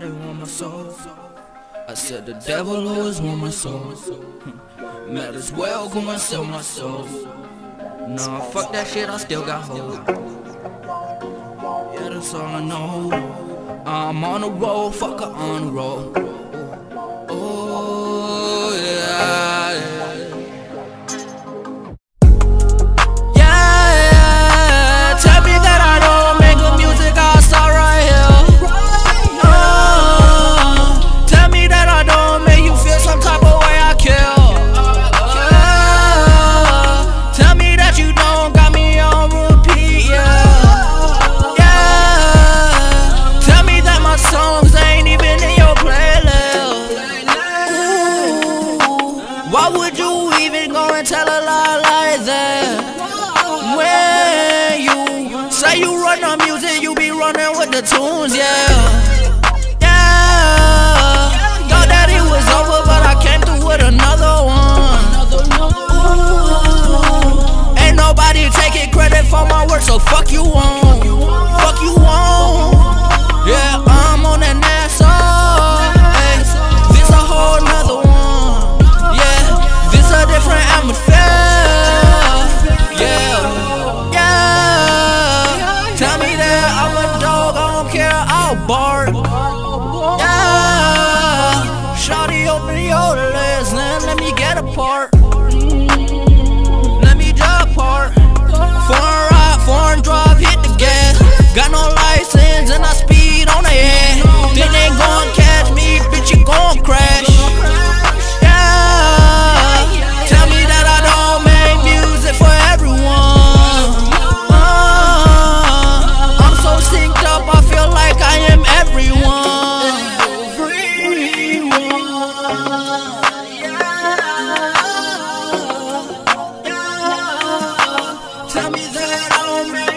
said my soul. I said the devil always want my soul. Might as well go and sell my soul. Nah, fuck that shit, I still got hope. Yeah, that's all I know. I'm on a roll, fucker on a roll. and tell a lie like that. When you say you run the music, you be running with the tunes, yeah. bored. Yeah. Shawty, open your legs and let me get apart. Tell me that I'm ready.